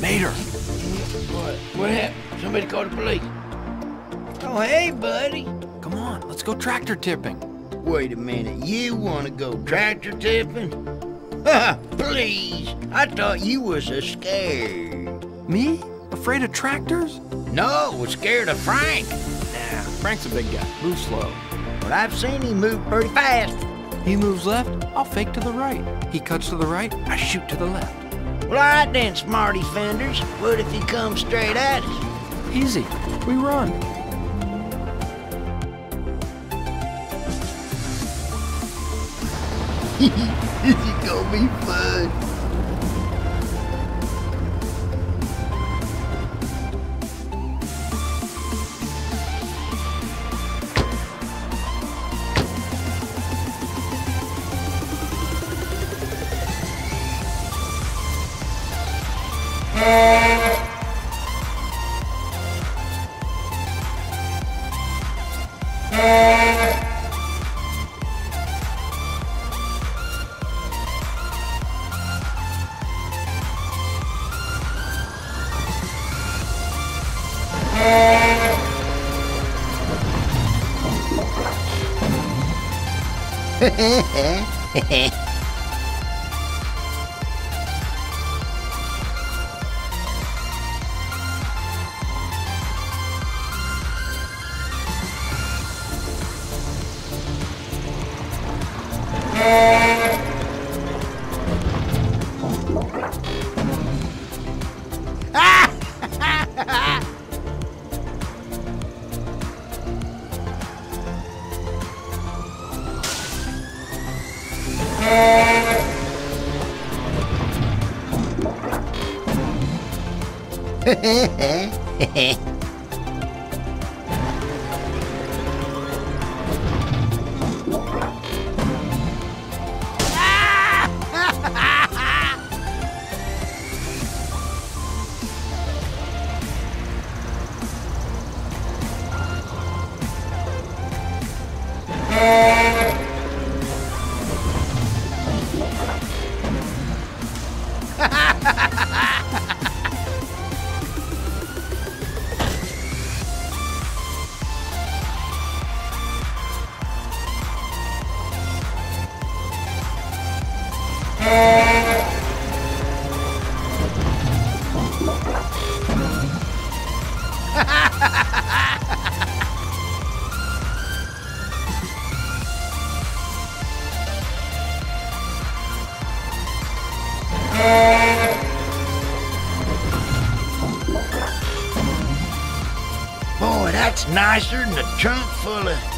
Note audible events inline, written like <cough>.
Mater, What? What happened? Somebody called the police. Oh, hey, buddy. come on, let's go tractor tipping. Wait a minute. You want to go tractor tipping? Please. I thought you was a scared. Me? Afraid of tractors? No, was scared of Frank. Nah, Frank's a big guy. Move slow. But I've seen him move pretty fast. He moves left, I'll fake to the right. He cuts to the right, I shoot to the left. Well, all right then, smarty fenders. What if he comes straight at us? Easy. We run. <laughs> This is gonna be fun. Hehehe Hehehe ah! <laughs> <laughs> Ha <laughs> ha! <laughs> Boy, that's nicer than a trunk full of